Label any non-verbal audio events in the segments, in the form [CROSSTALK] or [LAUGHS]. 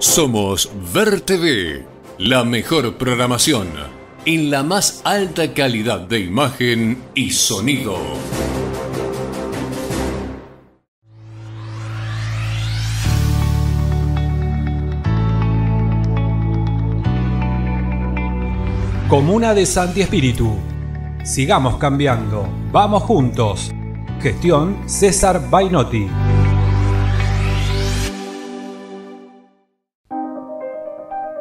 Somos Ver TV, la mejor programación en la más alta calidad de imagen y sonido. Comuna de Santi Espíritu. Sigamos cambiando. Vamos juntos. Gestión César Bainotti.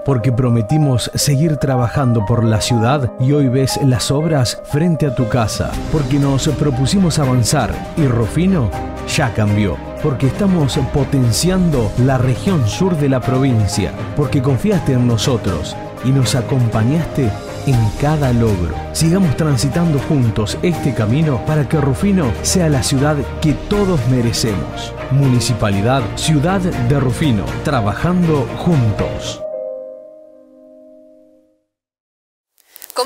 Porque prometimos seguir trabajando por la ciudad y hoy ves las obras frente a tu casa. Porque nos propusimos avanzar y Rufino ya cambió. Porque estamos potenciando la región sur de la provincia. Porque confiaste en nosotros y nos acompañaste en cada logro. Sigamos transitando juntos este camino para que Rufino sea la ciudad que todos merecemos. Municipalidad Ciudad de Rufino, trabajando juntos.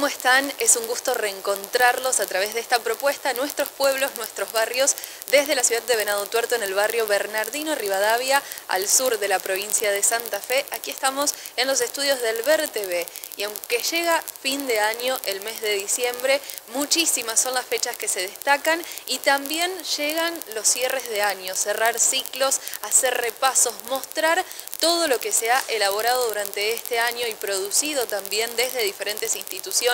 ¿Cómo están? Es un gusto reencontrarlos a través de esta propuesta, nuestros pueblos, nuestros barrios, desde la ciudad de Venado Tuerto, en el barrio Bernardino Rivadavia, al sur de la provincia de Santa Fe. Aquí estamos en los estudios del Ver TV. Y aunque llega fin de año, el mes de diciembre, muchísimas son las fechas que se destacan y también llegan los cierres de año, cerrar ciclos, hacer repasos, mostrar todo lo que se ha elaborado durante este año y producido también desde diferentes instituciones,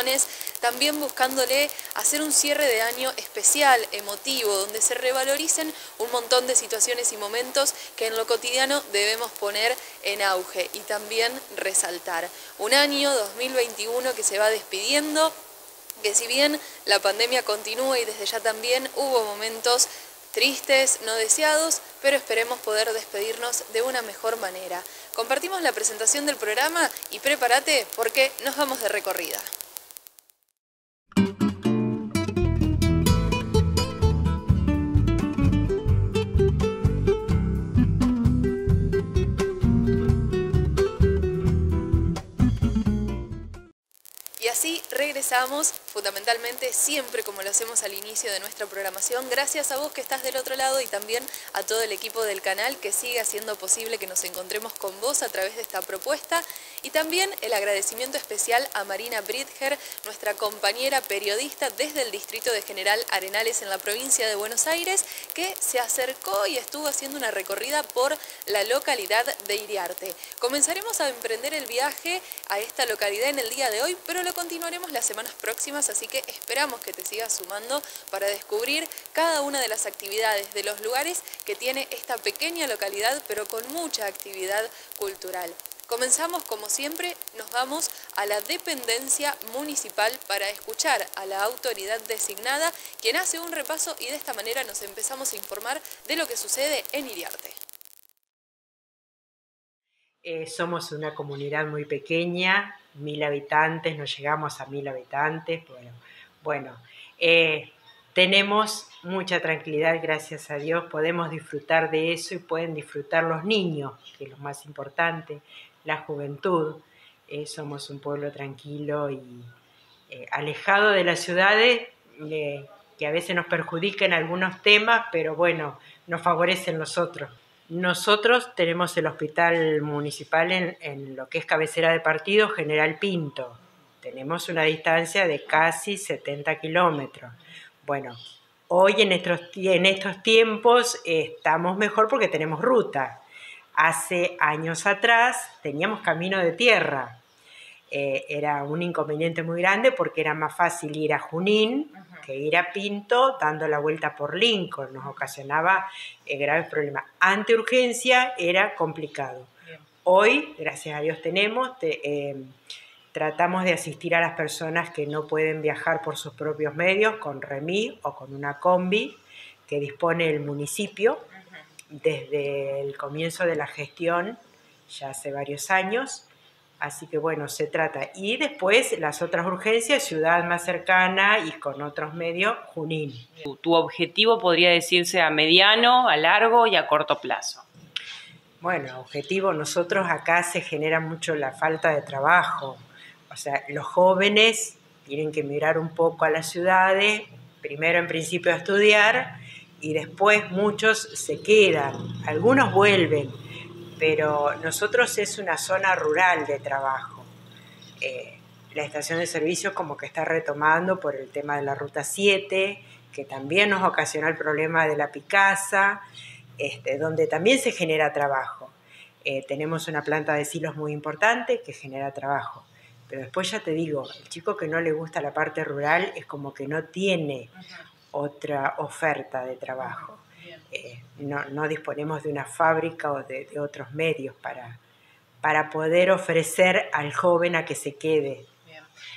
también buscándole hacer un cierre de año especial, emotivo, donde se revaloricen un montón de situaciones y momentos que en lo cotidiano debemos poner en auge y también resaltar. Un año 2021 que se va despidiendo, que si bien la pandemia continúa y desde ya también hubo momentos tristes, no deseados, pero esperemos poder despedirnos de una mejor manera. Compartimos la presentación del programa y prepárate porque nos vamos de recorrida. Regresamos, fundamentalmente siempre como lo hacemos al inicio de nuestra programación, gracias a vos que estás del otro lado y también a todo el equipo del canal que sigue haciendo posible que nos encontremos con vos a través de esta propuesta y también el agradecimiento especial a Marina Bridger, nuestra compañera periodista desde el distrito de General Arenales en la provincia de Buenos Aires, que se acercó y estuvo haciendo una recorrida por la localidad de Iriarte. Comenzaremos a emprender el viaje a esta localidad en el día de hoy, pero lo continuaremos las semanas próximas, así que esperamos que te sigas sumando para descubrir cada una de las actividades, de los lugares que tiene esta pequeña localidad, pero con mucha actividad cultural. Comenzamos, como siempre, nos vamos a la dependencia municipal para escuchar a la autoridad designada, quien hace un repaso y de esta manera nos empezamos a informar de lo que sucede en Iriarte. Eh, somos una comunidad muy pequeña, mil habitantes, no llegamos a mil habitantes, bueno, bueno eh, tenemos mucha tranquilidad, gracias a Dios, podemos disfrutar de eso y pueden disfrutar los niños, que es lo más importante, la juventud. Eh, somos un pueblo tranquilo y alejado de las ciudades, que a veces nos perjudican algunos temas, pero bueno, nos favorecen los otros. Nosotros tenemos el hospital municipal en, lo que es cabecera de partido General Pinto. Tenemos una distancia de casi 70 kilómetros. Bueno, hoy en estos, en estos tiempos estamos mejor porque tenemos ruta. Hace años atrás teníamos camino de tierra. Eh, era un inconveniente muy grande porque era más fácil ir a Junín que ir a Pinto dando la vuelta por Lincoln, nos ocasionaba eh, graves problemas. Ante urgencia era complicado. Hoy, gracias a Dios, tenemos, eh, tratamos de asistir a las personas que no pueden viajar por sus propios medios con REMI o con una combi que dispone el municipio desde el comienzo de la gestión, ya hace varios años. Así que bueno, se trata. Y después las otras urgencias, ciudad más cercana y con otros medios, Junín. Tu, objetivo podría decirse a mediano, a largo y a corto plazo. Bueno, objetivo, nosotros acá se genera mucho la falta de trabajo. O sea, los jóvenes tienen que mirar un poco a las ciudades, primero en principio a estudiar y después muchos se quedan, algunos vuelven pero nosotros es una zona rural de trabajo. Eh, la estación de servicio como que está retomando por el tema de la ruta 7, que también nos ocasionó el problema de la Picasa, este, donde también se genera trabajo. Eh, tenemos una planta de silos muy importante que genera trabajo. Pero después ya te digo, el chico que no le gusta la parte rural es como que no tiene otra oferta de trabajo. Eh, no, disponemos de una fábrica o de, otros medios para, para poder ofrecer al joven a que se quede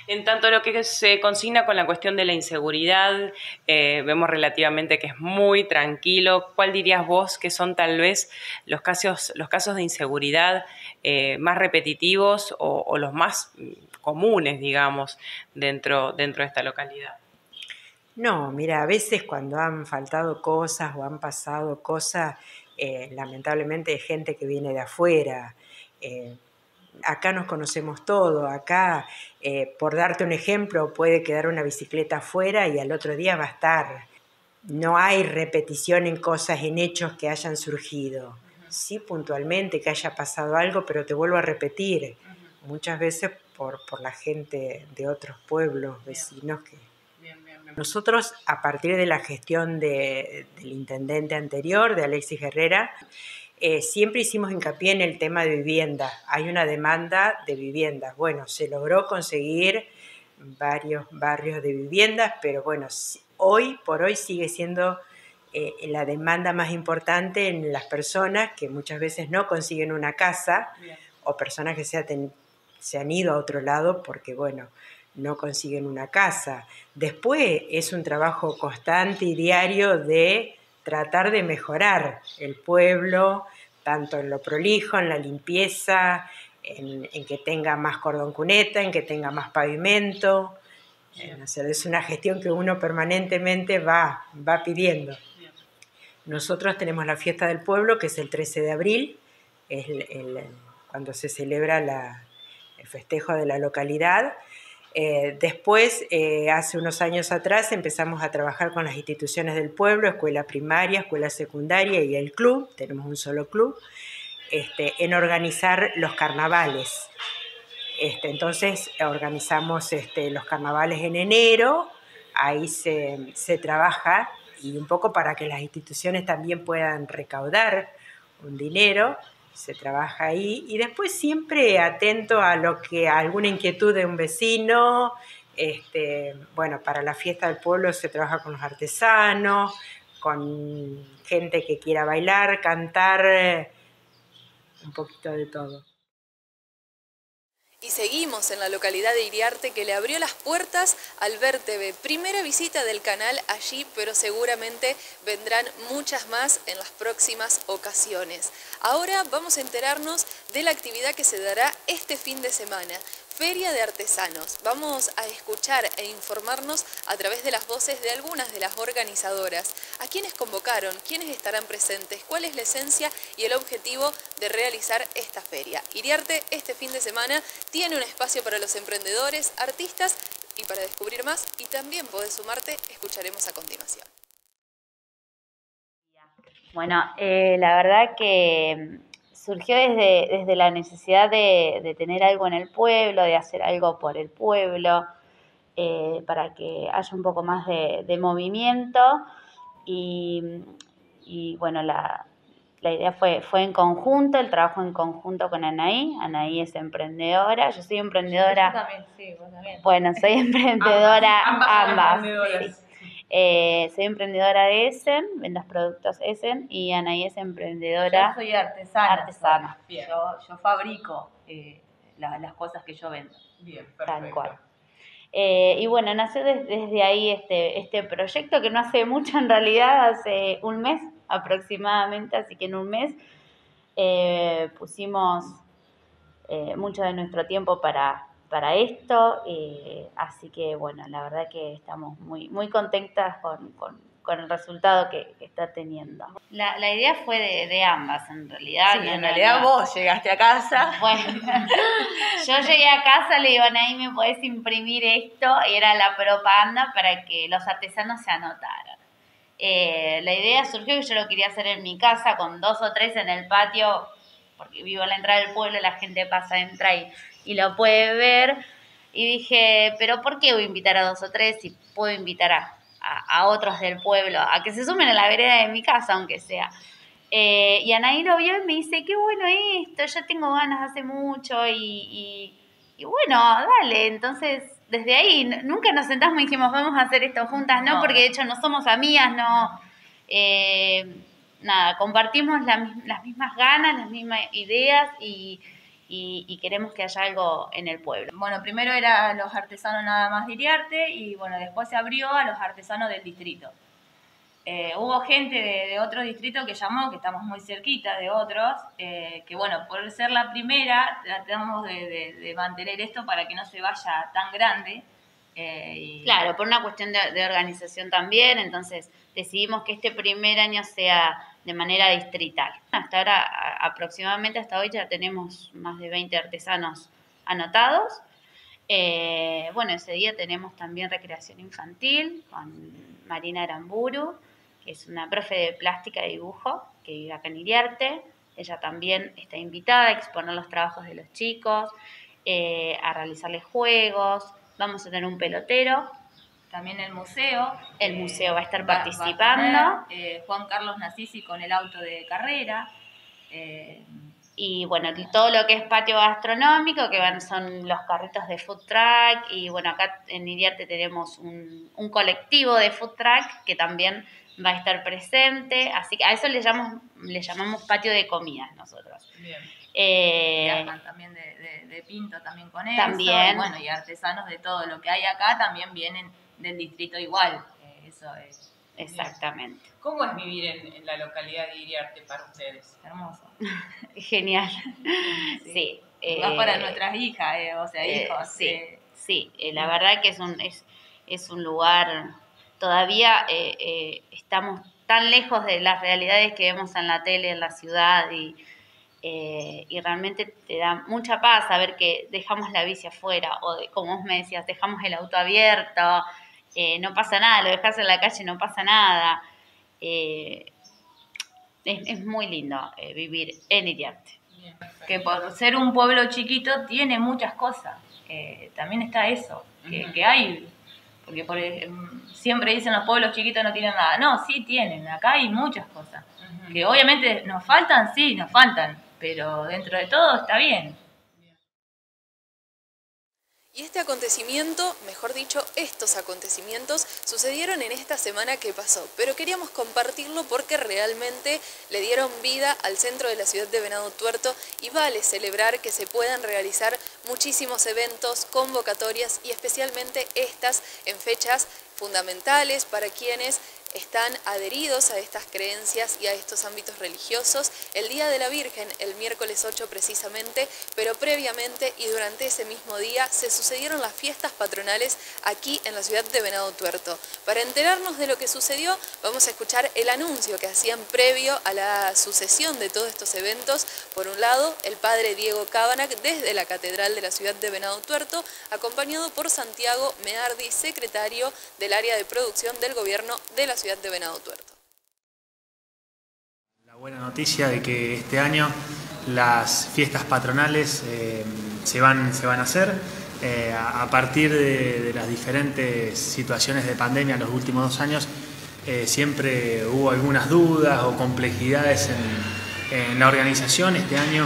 en tanto lo que se consigna con la cuestión de la inseguridad, eh, vemos relativamente que es muy tranquilo. ¿Cuál dirías vos que son tal vez los casos, los casos de inseguridad eh, más repetitivos o, los más comunes, digamos, dentro, dentro de esta localidad? No, mira, a veces cuando han faltado cosas o han pasado cosas, eh, lamentablemente hay gente que viene de afuera acá nos conocemos todos, acá, eh, por darte un ejemplo, puede quedar una bicicleta afuera y al otro día va a estar. No hay repetición en cosas, en hechos que hayan surgido. Sí, puntualmente, que haya pasado algo, pero te vuelvo a repetir, muchas veces por, la gente de otros pueblos, vecinos que... Nosotros, a partir de la gestión del intendente anterior, de Alexis Herrera, eh, siempre hicimos hincapié en el tema de vivienda. Hay una demanda de viviendas. Bueno, se logró conseguir varios barrios de viviendas, pero bueno, hoy por hoy sigue siendo eh, la demanda más importante en las personas que muchas veces no consiguen una casa o personas que se, se han ido a otro lado porque, bueno, no consiguen una casa. Después es un trabajo constante y diario de tratar de mejorar el pueblo, tanto en lo prolijo, en la limpieza, en, que tenga más cordón cuneta, en que tenga más pavimento. es una gestión que uno permanentemente va, va pidiendo. Nosotros tenemos la fiesta del pueblo, que es el 13 de abril, es cuando se celebra el festejo de la localidad. Eh, después, eh, hace unos años atrás, empezamos a trabajar con las instituciones del pueblo, escuela primaria, escuela secundaria y el club, tenemos un solo club, este, en organizar los carnavales. Este, entonces, organizamos este, los carnavales en enero, ahí se, se trabaja y un poco para que las instituciones también puedan recaudar un dinero se trabaja ahí y después siempre atento a lo que alguna inquietud de un vecino. Este, bueno, para la fiesta del pueblo se trabaja con los artesanos, con gente que quiera bailar, cantar, eh, un poquito de todo. Y seguimos en la localidad de Iriarte que le abrió las puertas al Ver TV. Primera visita del canal allí, pero seguramente vendrán muchas más en las próximas ocasiones. Ahora vamos a enterarnos de la actividad que se dará este fin de semana. Feria de Artesanos. Vamos a escuchar e informarnos a través de las voces de algunas de las organizadoras. ¿A quiénes convocaron? ¿Quiénes estarán presentes? ¿Cuál es la esencia y el objetivo de realizar esta feria? Iriarte este fin de semana tiene un espacio para los emprendedores, artistas y para descubrir más y también podés sumarte, escucharemos a continuación. Bueno, eh, la verdad que surgió desde, desde la necesidad de, tener algo en el pueblo, de hacer algo por el pueblo, eh, para que haya un poco más de, movimiento. Y, bueno, la, idea fue, fue en conjunto, el trabajo en conjunto con Anaí. Anaí es emprendedora, yo soy emprendedora. Yo también, sí, vos también. Bueno, soy [LAUGHS] emprendedora ambas. Eh, soy emprendedora de Essen, vendo productos Essen y Anaí es emprendedora. Yo soy artesana. Artesana. Yo, yo, fabrico eh, las cosas que yo vendo. Bien, perfecto. Tal cual. Eh, y bueno, nació desde, ahí este, este proyecto que no hace mucho en realidad, hace un mes aproximadamente, así que en un mes pusimos mucho de nuestro tiempo para, para esto. Eh, así que bueno, la verdad que estamos muy, muy contentas con, el resultado que, está teniendo. La, idea fue de, ambas, en realidad. Sí, en realidad vos llegaste a casa. [LAUGHS] Bueno, yo llegué a casa, le digo, ahí me podés imprimir esto, y era la propaganda para que los artesanos se anotaran. Eh, la idea surgió que yo lo quería hacer en mi casa, con dos o tres en el patio porque vivo en la entrada del pueblo, la gente pasa, entra y, y lo puede ver. Y dije, pero ¿por qué voy a invitar a dos o tres si puedo invitar a, a, otros del pueblo a que se sumen a la vereda de mi casa, aunque sea? Eh, y Anaí lo vio y me dice, qué bueno esto, yo tengo ganas hace mucho y, y, bueno, dale. Entonces, desde ahí, nunca nos sentamos y dijimos, vamos a hacer esto juntas, no, porque de hecho no somos amigas, no. Eh, nada, compartimos las mismas ganas, las mismas ideas y, queremos que haya algo en el pueblo. Bueno, primero era los artesanos nada más de Iriarte y bueno, después se abrió a los artesanos del distrito. Eh, hubo gente de, otro distrito que llamó, que estamos muy cerquita de otros, eh, que bueno, por ser la primera, tratamos de, mantener esto para que no se vaya tan grande. Eh, claro, por una cuestión de organización también, entonces decidimos que este primer año sea de manera distrital. Hasta ahora, aproximadamente hasta hoy ya tenemos más de 20 artesanos anotados. Eh, bueno, ese día tenemos también recreación infantil con Marina Aramburu, que es una profe de plástica y dibujo que vive acá en Iriarte. Ella también está invitada a exponer los trabajos de los chicos, eh, a realizarles juegos. Vamos a tener un pelotero también el museo. El museo va a estar participando. Eh, Juan Carlos Nasisi con el auto de carrera. Eh, y bueno, todo lo que es patio gastronómico, que van, son los carritos de food truck. Y bueno, acá en Iriarte tenemos un, colectivo de food truck que también va a estar presente. Así que a eso le llamamos, le llamamos patio de comidas nosotros. Bien. Eh, también de, Pinto también con eso. También. bueno, y artesanos de todo lo que hay acá también vienen del distrito igual. Eh, eso es. Exactamente. ¿Cómo es vivir en, la localidad de Iriarte para ustedes? Hermoso. [LAUGHS] Genial. Sí. Más para eh, nuestras hijas, eh, o sea, hijos. Sí, sí. la verdad que es un, es, es un lugar, todavía estamos tan lejos de las realidades que vemos en la tele, en la ciudad y eh, y realmente te da mucha paz saber que dejamos la bici afuera o como vos me decías, dejamos el auto abierto, eh, no pasa nada, lo dejas en la calle, no pasa nada. Eh, es, muy lindo vivir en Iriarte. Que por ser un pueblo chiquito tiene muchas cosas. también está eso, que, hay porque por, siempre dicen los pueblos chiquitos no tienen nada. No, sí tienen, acá hay muchas cosas. Que obviamente nos faltan, sí, nos faltan, pero dentro de todo está bien. Y este acontecimiento, mejor dicho, estos acontecimientos sucedieron en esta semana que pasó, pero queríamos compartirlo porque realmente le dieron vida al centro de la ciudad de Venado Tuerto y vale celebrar que se puedan realizar muchísimos eventos, convocatorias y especialmente estas en fechas fundamentales para quienes están adheridos a estas creencias y a estos ámbitos religiosos el Día de la Virgen, el miércoles 8 precisamente, pero previamente y durante ese mismo día se sucedieron las fiestas patronales aquí en la ciudad de Venado Tuerto. Para enterarnos de lo que sucedió, vamos a escuchar el anuncio que hacían previo a la sucesión de todos estos eventos. Por un lado, el padre Diego Cabanac desde la Catedral de la ciudad de Venado Tuerto, acompañado por Santiago Meardi, secretario del área de producción del gobierno de la ciudad de Venado Tuerto. La buena noticia de que este año las fiestas patronales eh, se, van, se van a hacer eh, a, partir de, las diferentes situaciones de pandemia en los últimos dos años. Eh, siempre hubo algunas dudas o complejidades en, la organización. Este año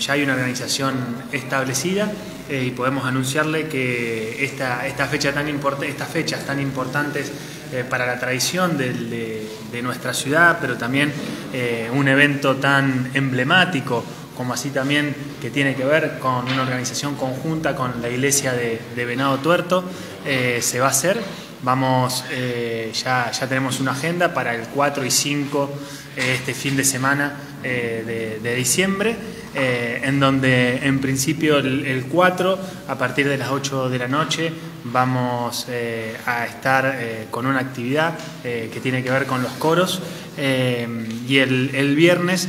ya hay una organización establecida y podemos anunciarle que esta, esta fecha tan estas fechas tan importantes eh, para la tradición de, nuestra ciudad, pero también eh, un evento tan emblemático como así también que tiene que ver con una organización conjunta con la iglesia de, Venado Tuerto, eh, se va a hacer. Vamos, ya, ya tenemos una agenda para el 4 y 5 este fin de semana de, diciembre, en donde en principio el, el, 4, a partir de las 8 de la noche, vamos eh, a estar eh, con una actividad eh, que tiene que ver con los coros y el, viernes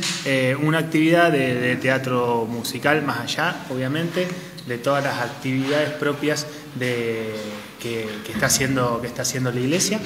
una actividad de, teatro musical más allá, obviamente, de todas las actividades propias de, que, está haciendo, que está haciendo la iglesia.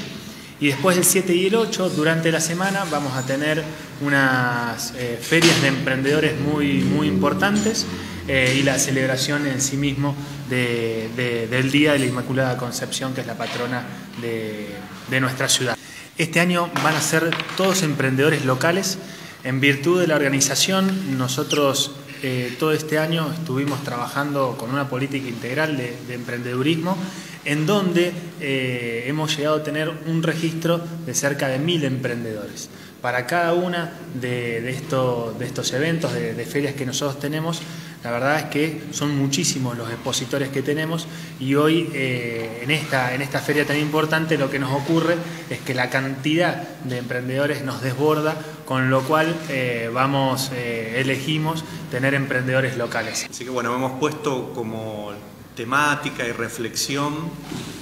Y después del 7 y el 8, durante la semana, vamos a tener unas eh, ferias de emprendedores muy, muy importantes eh, y la celebración en sí mismo del Día de la Inmaculada Concepción, que es la patrona de, nuestra ciudad. Este año van a ser todos emprendedores locales. En virtud de la organización, nosotros eh, todo este año estuvimos trabajando con una política integral de, de emprendedurismo en donde eh, hemos llegado a tener un registro de cerca de mil emprendedores. Para cada una de, estos, eventos, de, ferias que nosotros tenemos, la verdad es que son muchísimos los expositores que tenemos y hoy eh, en, esta, en esta feria tan importante lo que nos ocurre es que la cantidad de emprendedores nos desborda, con lo cual eh, vamos, elegimos tener emprendedores locales. Así que bueno, hemos puesto como temática y reflexión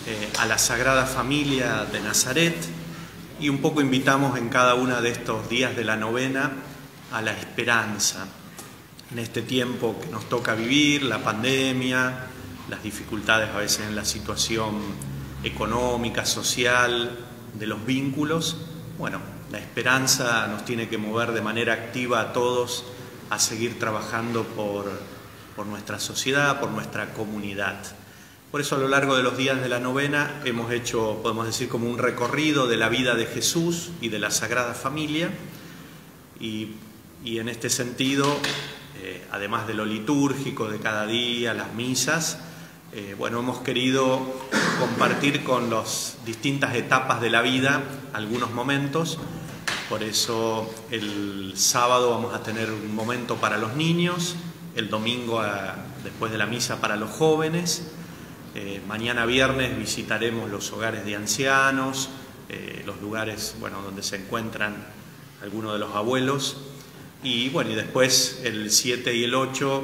eh, a la Sagrada Familia de Nazaret y un poco invitamos en cada uno de estos días de la novena a la esperanza en este tiempo que nos toca vivir, la pandemia, las dificultades a veces en la situación económica, social, de los vínculos. Bueno, la esperanza nos tiene que mover de manera activa a todos a seguir trabajando por por nuestra sociedad, por nuestra comunidad. Por eso a lo largo de los días de la novena hemos hecho, podemos decir, como un recorrido de la vida de Jesús y de la Sagrada Familia. Y, en este sentido, eh, además de lo litúrgico de cada día, las misas, eh, bueno, hemos querido compartir con las distintas etapas de la vida algunos momentos. Por eso el sábado vamos a tener un momento para los niños, el domingo después de la misa para los jóvenes. Eh, mañana viernes visitaremos los hogares de ancianos, los lugares bueno, donde se encuentran algunos de los abuelos. Y bueno, y después el 7 y el 8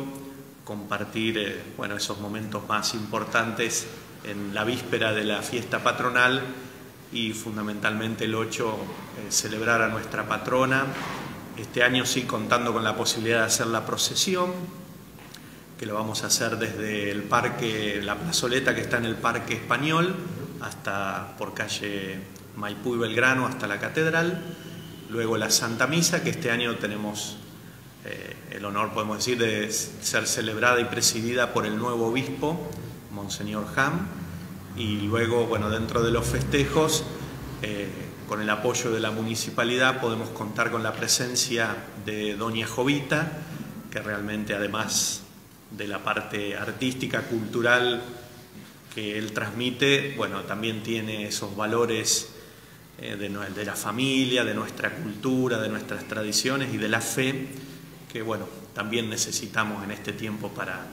compartir eh, bueno, esos momentos más importantes en la víspera de la fiesta patronal y fundamentalmente el 8 celebrar a nuestra patrona. Este año sí contando con la posibilidad de hacer la procesión, que lo vamos a hacer desde el parque, la plazoleta que está en el Parque Español, hasta por calle Maipú y Belgrano, hasta la Catedral. Luego la Santa Misa, que este año tenemos eh, el honor, podemos decir, de ser celebrada y presidida por el nuevo obispo, Monseñor Ham. Y luego, bueno, dentro de los festejos, eh, con el apoyo de la municipalidad, podemos contar con la presencia de Doña Jovita, que realmente además de la parte artística, cultural que él transmite, bueno, también tiene esos valores eh, de, la familia, de nuestra cultura, de nuestras tradiciones y de la fe, que bueno, también necesitamos en este tiempo para,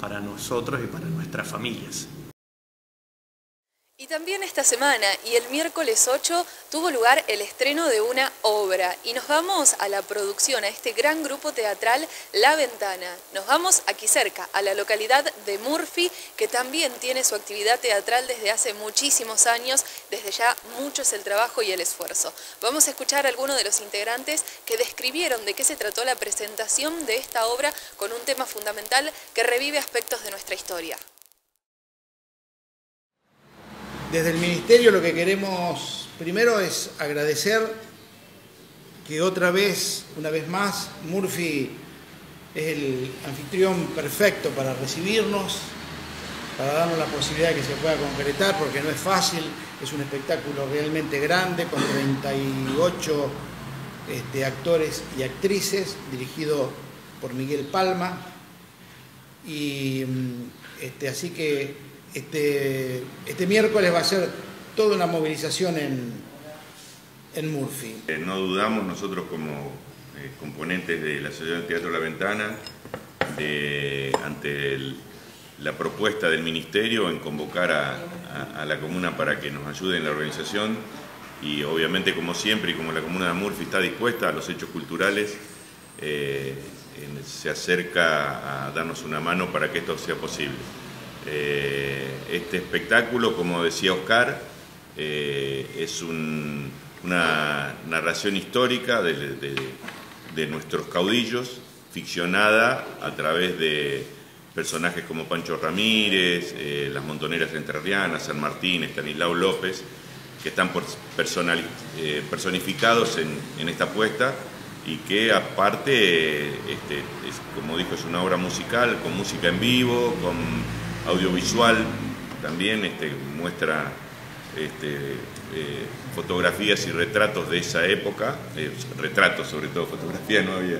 para nosotros y para nuestras familias. Y también esta semana y el miércoles 8 tuvo lugar el estreno de una obra y nos vamos a la producción, a este gran grupo teatral La Ventana. Nos vamos aquí cerca, a la localidad de Murphy, que también tiene su actividad teatral desde hace muchísimos años, desde ya mucho es el trabajo y el esfuerzo. Vamos a escuchar a algunos de los integrantes que describieron de qué se trató la presentación de esta obra con un tema fundamental que revive aspectos de nuestra historia. Desde el Ministerio lo que queremos primero es agradecer que otra vez, una vez más, Murphy es el anfitrión perfecto para recibirnos, para darnos la posibilidad de que se pueda concretar, porque no es fácil, es un espectáculo realmente grande, con 38 este, actores y actrices, dirigido por Miguel Palma. Y mm, este, así que este, este, miércoles va a ser toda una movilización en, en Murphy. Eh, no dudamos nosotros como eh, componentes de la Asociación de Teatro La Ventana, ante la propuesta del Ministerio en convocar a, la comuna para que nos ayude en la organización y obviamente como siempre y como la comuna de Murphy está dispuesta a los hechos culturales, eh, se acerca a darnos una mano para que esto sea posible. Eh, este espectáculo, como decía Oscar, eh, es una narración histórica de, nuestros caudillos, ficcionada a través de personajes como Pancho Ramírez, eh, las montoneras entrerrianas, San Martín, Estanislao López, que están eh, personificados en, esta apuesta y que aparte, este, como dijo, es una obra musical, con música en vivo, con audiovisual, también este, muestra este, eh, fotografías y retratos de esa época, eh, retratos sobre todo, fotografía no había,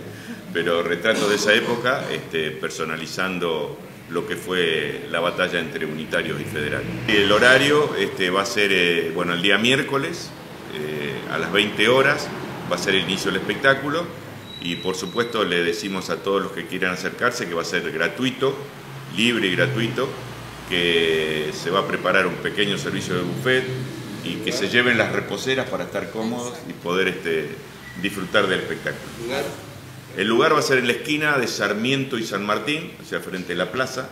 pero retratos de esa época, este, personalizando lo que fue la batalla entre unitarios y federales. El horario va a ser, eh, bueno, el día miércoles a las 20 horas, va a ser el inicio del espectáculo y por supuesto le decimos a todos los que quieran acercarse que va a ser gratuito, libre y gratuito, que se va a preparar un pequeño servicio de buffet y que se lleven las reposeras para estar cómodos y poder este, disfrutar del espectáculo. El lugar va a ser en la esquina de Sarmiento y San Martín, o sea, frente a la plaza,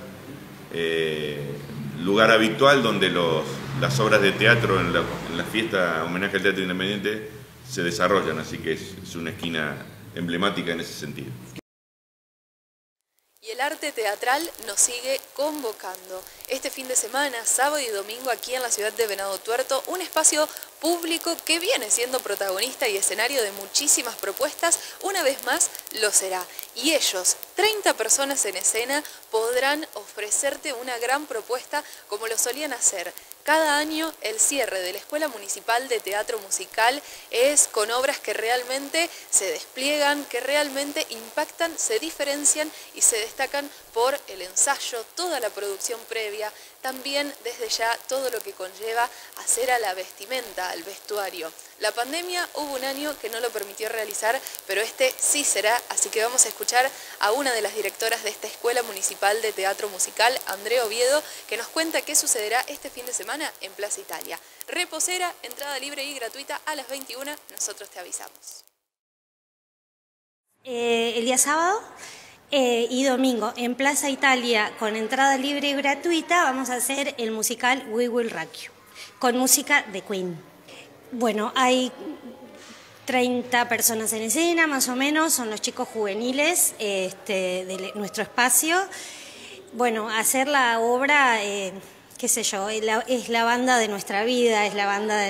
eh, lugar habitual donde los, las obras de teatro en la, fiesta homenaje al teatro independiente se desarrollan, así que es una esquina emblemática en ese sentido. Y el arte teatral nos sigue convocando. Este fin de semana, sábado y domingo, aquí en la ciudad de Venado Tuerto, un espacio público que viene siendo protagonista y escenario de muchísimas propuestas, una vez más lo será. Y ellos, 30 personas en escena, podrán ofrecerte una gran propuesta como lo solían hacer cada año el cierre de la Escuela Municipal de Teatro Musical es con obras que realmente se despliegan, que realmente impactan, se diferencian y se destacan por el ensayo, toda la producción previa, también desde ya todo lo que conlleva hacer a la vestimenta, al vestuario. La pandemia hubo un año que no lo permitió realizar, pero este sí será, así que vamos a escuchar a una de las directoras de esta Escuela Municipal de Teatro Musical, Andrea Oviedo, que nos cuenta qué sucederá este fin de semana en Plaza Italia. Reposera, entrada libre y gratuita a las 21, nosotros te avisamos. Eh, el día sábado eh, y domingo en Plaza Italia con entrada libre y gratuita vamos a hacer el musical We Will Rock You, con música de Queen. Bueno, hay 30 personas en escena, más o menos, son los chicos juveniles este, de nuestro espacio. Bueno, hacer la obra, eh, qué sé yo, es la, banda de nuestra vida, es la banda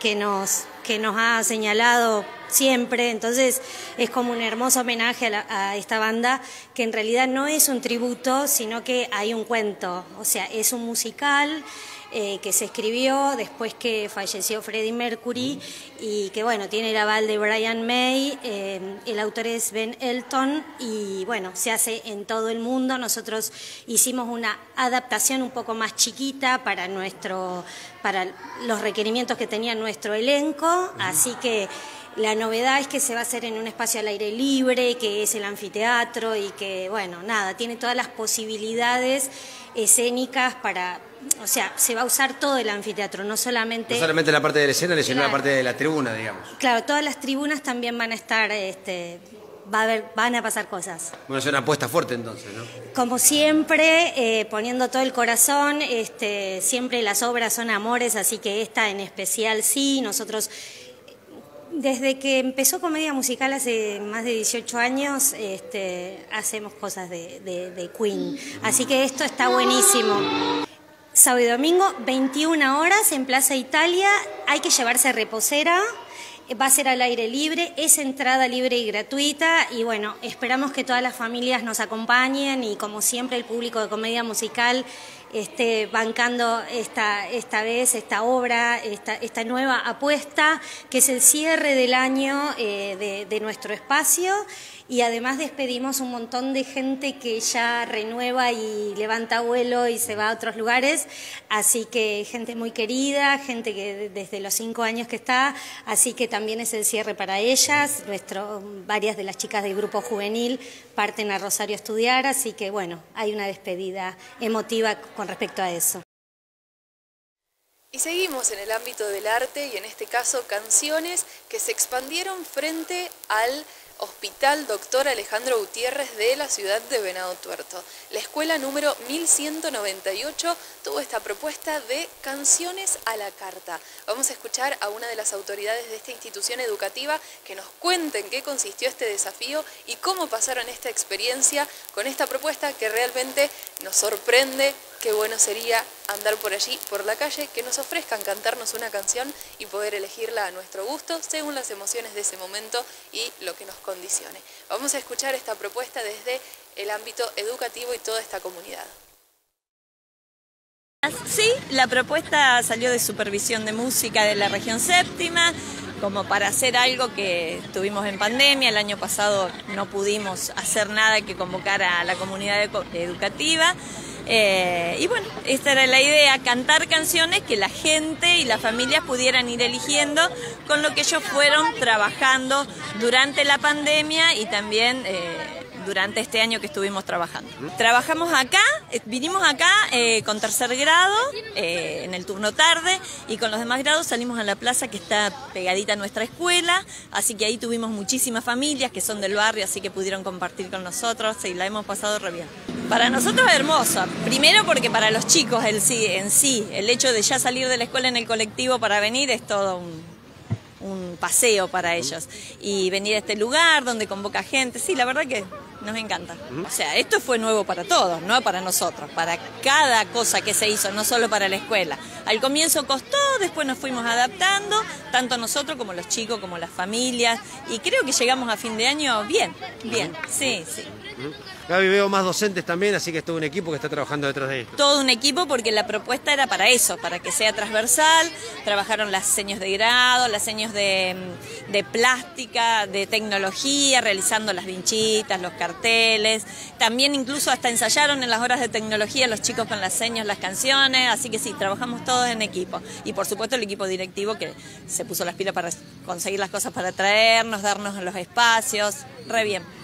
que, nos, que nos ha señalado siempre, entonces es como un hermoso homenaje a, esta banda que en realidad no es un tributo, sino que hay un cuento, o sea, es un musical. Eh, que se escribió después que falleció Freddie Mercury y que bueno, tiene el aval de Brian May, eh, el autor es Ben Elton y bueno, se hace en todo el mundo. Nosotros hicimos una adaptación un poco más chiquita para nuestro, para los requerimientos que tenía nuestro elenco, así que la novedad es que se va a hacer en un espacio al aire libre, que es el anfiteatro y que, bueno, nada, tiene todas las posibilidades escénicas para, o sea, se va a usar todo el anfiteatro, no solamente... No solamente la parte de la escena, sino la parte de la tribuna, digamos. Claro, todas las tribunas también van a estar... Este, va a haber, van a pasar cosas. Bueno, es una apuesta fuerte entonces, ¿no? Como siempre, eh, poniendo todo el corazón, este, siempre las obras son amores, así que esta en especial sí, nosotros desde que empezó comedia musical hace más de 18 años, este, hacemos cosas de, Queen. Así que esto está buenísimo. Sábado y domingo, 21 horas en Plaza Italia. Hay que llevarse reposera. Va a ser al aire libre, es entrada libre y gratuita y bueno, esperamos que todas las familias nos acompañen y como siempre el público de comedia musical esté bancando esta, esta vez esta obra, esta, esta nueva apuesta, que es el cierre del año eh, de, de nuestro espacio y además despedimos un montón de gente que ya renueva y levanta vuelo y se va a otros lugares, así que gente muy querida, gente que desde los cinco años que está, así que también es el cierre para ellas, Nuestro, varias de las chicas del grupo juvenil parten a Rosario a estudiar, así que bueno, hay una despedida emotiva con respecto a eso. Y seguimos en el ámbito del arte y en este caso canciones que se expandieron frente al Hospital Doctor Alejandro Gutiérrez de la ciudad de Venado Tuerto. La escuela número 1198 tuvo esta propuesta de canciones a la carta. Vamos a escuchar a una de las autoridades de esta institución educativa que nos cuenten qué consistió este desafío y cómo pasaron esta experiencia con esta propuesta que realmente nos sorprende qué bueno sería andar por allí, por la calle, que nos ofrezcan cantarnos una canción y poder elegirla a nuestro gusto, según las emociones de ese momento y lo que nos condicione. Vamos a escuchar esta propuesta desde el ámbito educativo y toda esta comunidad. Sí, la propuesta salió de supervisión de música de la región séptima, como para hacer algo que tuvimos en pandemia. El año pasado no pudimos hacer nada que convocara a la comunidad educativa. Eh, y bueno, esta era la idea, cantar canciones que la gente y las familias pudieran ir eligiendo con lo que ellos fueron trabajando durante la pandemia y también... Eh, durante este año que estuvimos trabajando. Trabajamos acá, eh, vinimos acá eh, con tercer grado eh, en el turno tarde y con los demás grados salimos a la plaza que está pegadita a nuestra escuela, así que ahí tuvimos muchísimas familias que son del barrio, así que pudieron compartir con nosotros y la hemos pasado re bien. Para nosotros es hermosa, primero porque para los chicos el en sí, el hecho de ya salir de la escuela en el colectivo para venir es todo un paseo para ellos. Y venir a este lugar donde convoca gente, sí, la verdad que nos encanta. O sea, esto fue nuevo para todos, no para nosotros, para cada cosa que se hizo, no solo para la escuela. Al comienzo costó, después nos fuimos adaptando, tanto nosotros como los chicos, como las familias, y creo que llegamos a fin de año bien, bien, sí, sí. Gaby, veo más docentes también, así que es todo un equipo que está trabajando detrás de esto. Todo un equipo porque la propuesta era para eso, para que sea transversal. Trabajaron las señas de grado, las señas de, de plástica, de tecnología, realizando las vinchitas, los carteles. También incluso hasta ensayaron en las horas de tecnología los chicos con las señas, las canciones. Así que sí, trabajamos todos en equipo. Y por supuesto el equipo directivo que se puso las pilas para conseguir las cosas para traernos, darnos los espacios. Re bien.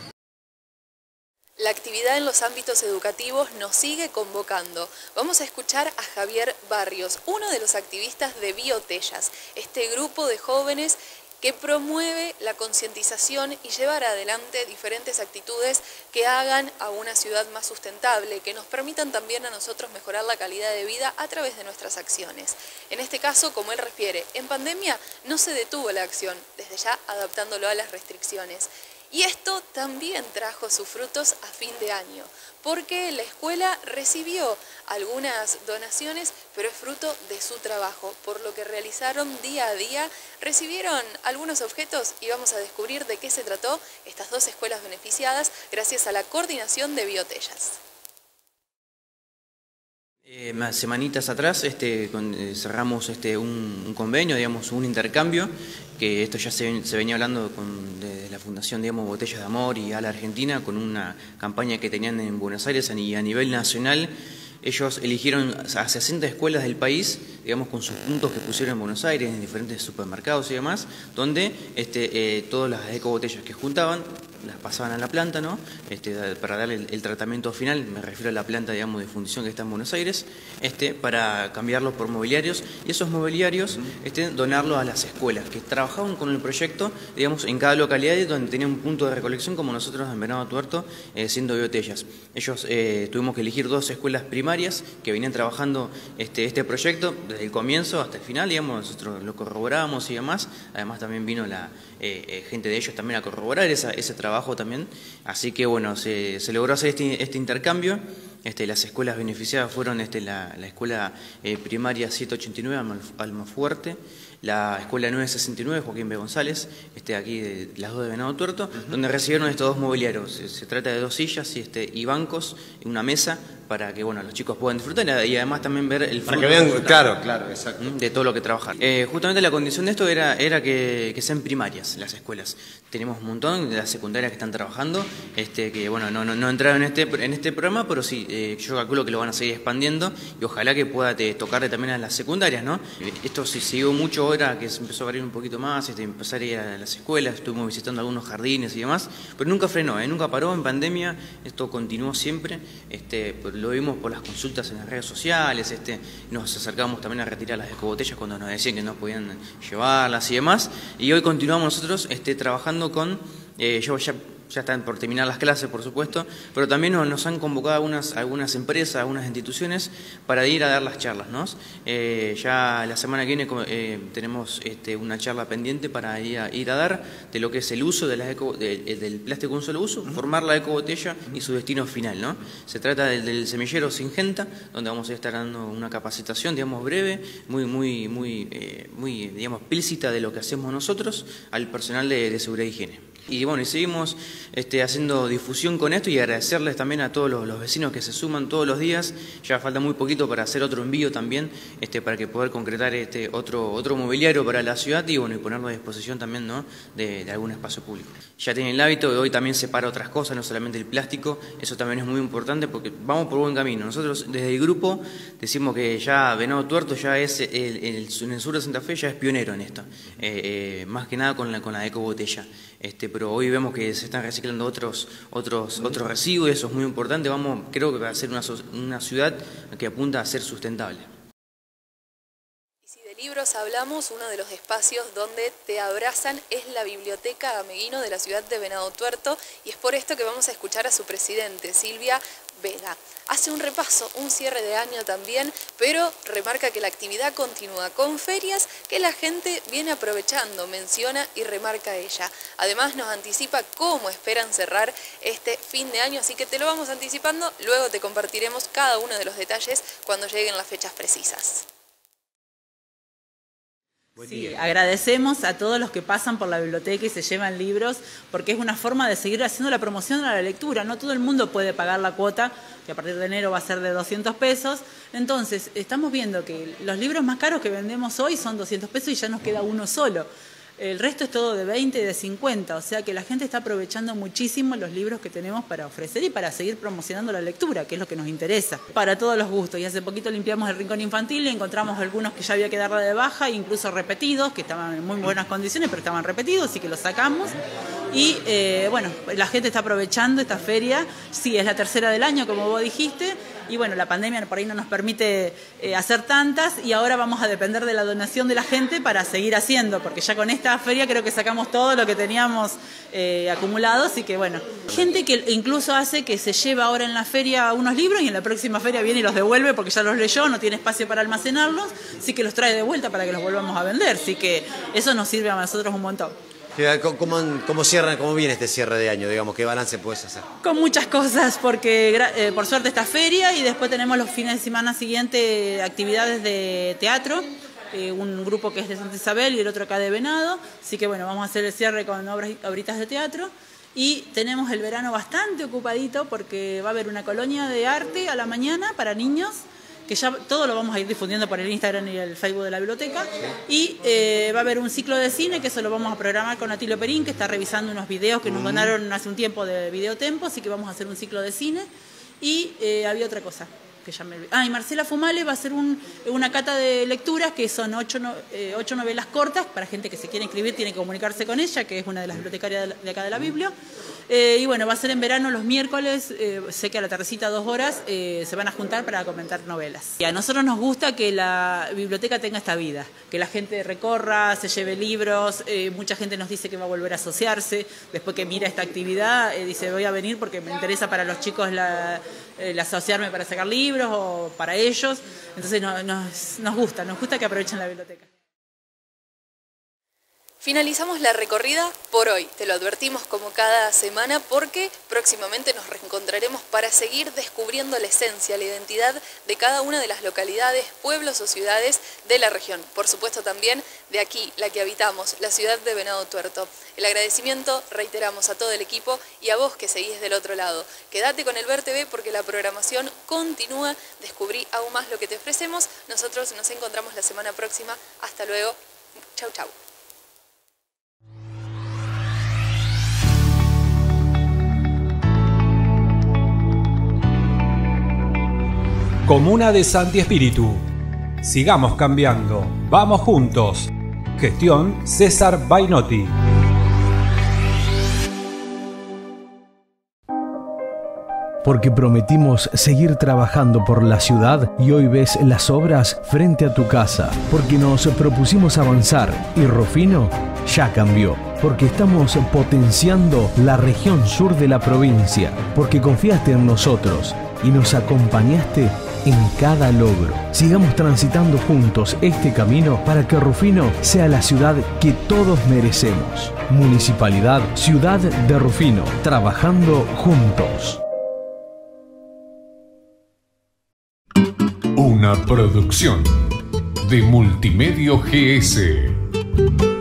La actividad en los ámbitos educativos nos sigue convocando. Vamos a escuchar a Javier Barrios, uno de los activistas de Biotellas, este grupo de jóvenes que promueve la concientización y llevar adelante diferentes actitudes que hagan a una ciudad más sustentable, que nos permitan también a nosotros mejorar la calidad de vida a través de nuestras acciones. En este caso, como él refiere, en pandemia no se detuvo la acción, desde ya adaptándolo a las restricciones. Y esto también trajo sus frutos a fin de año, porque la escuela recibió algunas donaciones, pero es fruto de su trabajo, por lo que realizaron día a día, recibieron algunos objetos y vamos a descubrir de qué se trató estas dos escuelas beneficiadas gracias a la coordinación de Biotellas. Eh, semanitas atrás este, eh, cerramos este, un, convenio, digamos, un intercambio, que esto ya se, venía hablando con, desde la Fundación digamos, Botellas de Amor y a la Argentina, con una campaña que tenían en Buenos Aires y a nivel nacional. Ellos eligieron a 60 escuelas del país, digamos, con sus puntos que pusieron en Buenos Aires, en diferentes supermercados y demás, donde este, eh, todas las ecobotellas que juntaban las pasaban a la planta, ¿no? Este, para darle el, tratamiento final, me refiero a la planta, digamos, de fundición que está en Buenos Aires, este, para cambiarlos por mobiliarios y esos mobiliarios este, donarlos a las escuelas que trabajaban con el proyecto, digamos, en cada localidad donde tenía un punto de recolección, como nosotros en Venado Tuerto, eh, siendo Biotellas. Ellos eh, tuvimos que elegir dos escuelas primarias que venían trabajando este, este proyecto desde el comienzo hasta el final, digamos, nosotros lo corroborábamos y demás, además también vino la eh, gente de ellos también a corroborar ese trabajo también. Así que bueno, se, logró hacer este, este, intercambio. Este, las escuelas beneficiadas fueron este, la, escuela eh, primaria 789 Almafuerte, la escuela 969 Joaquín B. González, este, aquí de las dos de Venado Tuerto, donde recibieron estos dos mobiliarios. Se, trata de dos sillas y, este, y bancos, una mesa para que bueno, los chicos puedan disfrutar y además también ver el Para que vean, claro, claro, exacto. De todo lo que trabajan. Eh, justamente la condición de esto era, era que, que, sean primarias las escuelas. Tenemos un montón de las secundarias que están trabajando, este, que bueno, no, no, no entraron en este, en este programa, pero sí, eh, yo calculo que lo van a seguir expandiendo y ojalá que pueda tocarle también a las secundarias, ¿no? Esto se siguió mucho ahora que se empezó a abrir un poquito más, este, empezar a ir a las escuelas, estuvimos visitando algunos jardines y demás, pero nunca frenó, ¿eh? nunca paró en pandemia, esto continuó siempre, este, lo vimos por las consultas en las redes sociales, este, nos acercamos también a retirar las ecobotellas cuando nos decían que no podían llevarlas y demás, y hoy continuamos nosotros este, trabajando con, eh, ya están por terminar las clases, por supuesto, pero también nos, han convocado algunas, algunas empresas, algunas instituciones para ir a dar las charlas. ¿no? Eh, ya la semana que viene eh, tenemos este, una charla pendiente para ir a, ir a, dar de lo que es el uso de eh, del plástico de un solo uso, formar la ecobotella y su destino final. ¿no? Se trata del, del, semillero Singenta, donde vamos a estar dando una capacitación, digamos, breve, muy, muy, muy, muy digamos, explícita de lo que hacemos nosotros al personal de, de seguridad y higiene. Y bueno, y seguimos este, haciendo difusión con esto y agradecerles también a todos los, vecinos que se suman todos los días. Ya falta muy poquito para hacer otro envío también, este, para que poder concretar este otro, otro mobiliario para la ciudad y bueno, y ponerlo a disposición también ¿no? de, algún espacio público. Ya tienen el hábito hoy también separa otras cosas, no solamente el plástico, eso también es muy importante porque vamos por buen camino. Nosotros desde el grupo decimos que ya Venado Tuerto ya es, el, en el sur de Santa Fe ya es pionero en esto, eh, eh, más que nada con la, con la eco botella. Este, pero hoy vemos que se están reciclando otros, otros, otros residuos y eso es muy importante. Vamos, creo que va a ser una, una ciudad que apunta a ser sustentable. Y si de libros hablamos, uno de los espacios donde te abrazan es la Biblioteca Ameguino de la ciudad de Venado Tuerto y es por esto que vamos a escuchar a su presidente, Silvia Vega. Hace un repaso, un cierre de año también, pero remarca que la actividad continúa con ferias que la gente viene aprovechando, menciona y remarca ella. Además nos anticipa cómo esperan cerrar este fin de año, así que te lo vamos anticipando, luego te compartiremos cada uno de los detalles cuando lleguen las fechas precisas. Sí, agradecemos a todos los que pasan por la biblioteca y se llevan libros, porque es una forma de seguir haciendo la promoción a la lectura. No todo el mundo puede pagar la cuota, que a partir de enero va a ser de 200 pesos. Entonces, estamos viendo que los libros más caros que vendemos hoy son 200 pesos y ya nos queda uno solo. El resto es todo de 20 y de 50, o sea que la gente está aprovechando muchísimo los libros que tenemos para ofrecer y para seguir promocionando la lectura, que es lo que nos interesa, para todos los gustos. Y hace poquito limpiamos el rincón infantil y encontramos algunos que ya había que darle de baja, incluso repetidos, que estaban en muy buenas condiciones, pero estaban repetidos, así que los sacamos. Y eh, bueno, la gente está aprovechando esta feria, sí, es la tercera del año, como vos dijiste, y bueno, la pandemia por ahí no nos permite eh, hacer tantas y ahora vamos a depender de la donación de la gente para seguir haciendo, porque ya con esta feria creo que sacamos todo lo que teníamos eh, acumulado, así que bueno, gente que incluso hace que se lleva ahora en la feria unos libros y en la próxima feria viene y los devuelve porque ya los leyó, no tiene espacio para almacenarlos, así que los trae de vuelta para que los volvamos a vender, así que eso nos sirve a nosotros un montón. ¿Cómo, ¿Cómo, cierran, cómo viene este cierre de año? Digamos, ¿qué balance puedes hacer? Con muchas cosas, porque eh, por suerte esta feria y después tenemos los fines de semana siguientes actividades de teatro. Eh, un grupo que es de Santa Isabel y el otro acá de Venado. Así que bueno, vamos a hacer el cierre con obras, obritas de teatro. Y tenemos el verano bastante ocupadito porque va a haber una colonia de arte a la mañana para niños que ya todo lo vamos a ir difundiendo por el Instagram y el Facebook de la biblioteca. Y eh, va a haber un ciclo de cine que eso lo vamos a programar con Atilio Perín, que está revisando unos videos que nos donaron hace un tiempo de Videotempo, así que vamos a hacer un ciclo de cine. Y eh, había otra cosa que ya me Ah, y Marcela Fumale va a hacer una cata de lecturas que son ocho, eh, ocho, novelas cortas. Para gente que se quiere inscribir, tiene que comunicarse con ella, que es una de las bibliotecarias de acá de la Biblia. Eh, y bueno, va a ser en verano los miércoles, eh, sé que a la tardecita dos horas se van a juntar para comentar novelas. Y a nosotros nos gusta que la biblioteca tenga esta vida, que la gente recorra, se lleve libros, mucha gente nos dice que va a volver a asociarse, después que mira esta actividad, dice voy a venir porque me interesa para los chicos la, asociarme para sacar libros o para ellos, entonces nos gusta, nos gusta que aprovechen la biblioteca. Finalizamos la recorrida por hoy, te lo advertimos como cada semana porque próximamente nos reencontraremos para seguir descubriendo la esencia, la identidad de cada una de las localidades, pueblos o ciudades de la región. Por supuesto también de aquí, la que habitamos, la ciudad de Venado Tuerto. El agradecimiento reiteramos a todo el equipo y a vos que seguís del otro lado. Quédate con el Ver TV porque la programación continúa, descubrí aún más lo que te ofrecemos. Nosotros nos encontramos la semana próxima. Hasta luego. Chau, chau. Comuna de Santi Espíritu. Sigamos cambiando. Vamos juntos. Gestión César Bainotti. Porque prometimos seguir trabajando por la ciudad y hoy ves las obras frente a tu casa. Porque nos propusimos avanzar y Rufino ya cambió porque estamos potenciando la región sur de la provincia, porque confiaste en nosotros y nos acompañaste en cada logro. Sigamos transitando juntos este camino para que Rufino sea la ciudad que todos merecemos. Municipalidad Ciudad de Rufino, trabajando juntos. Una producción de Multimedio GS.